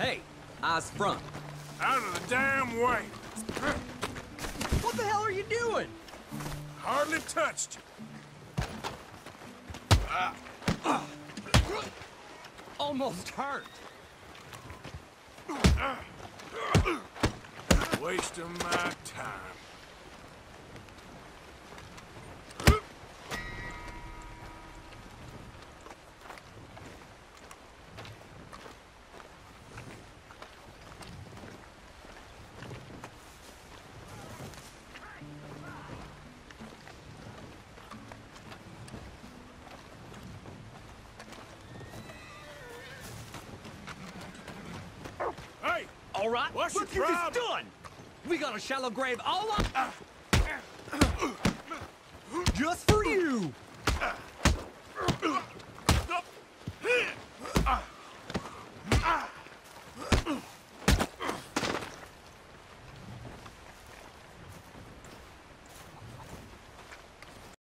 Hey, eyes front. Out of the damn way. What the hell are you doing? Hardly touched you. Almost hurt. Wasting my time. Hey! All right, What's look you just done. We got a shallow grave all up. Just.